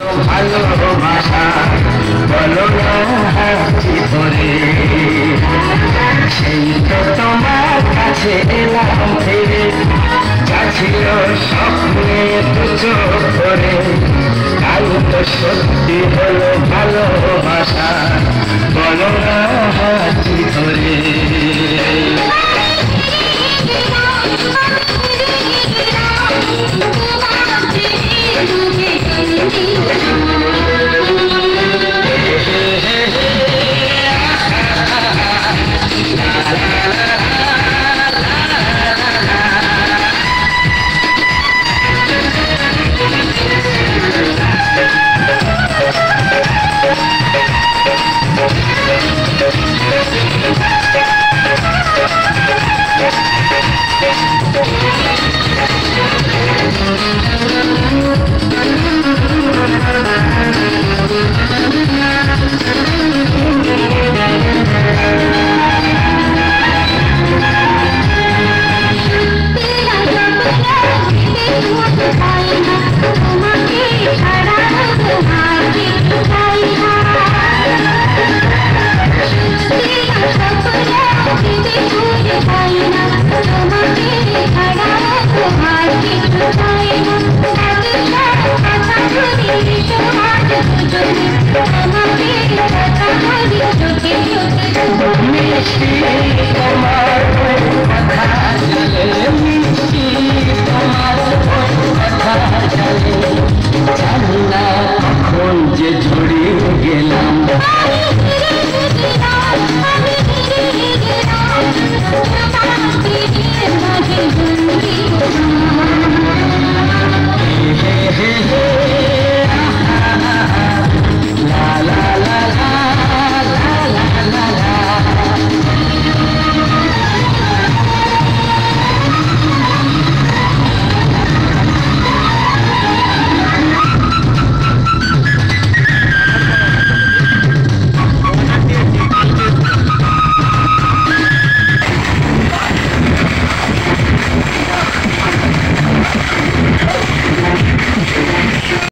ভালোবাসা বলো না হাসি ধরে সেই তো তোমার কাছে এলাম ফিরে যা ছিল স্বপ্নে দুচো করে তাই তো সত্যি হলো ভালোবাসা। বলো না হাসি ধরে। Thank you.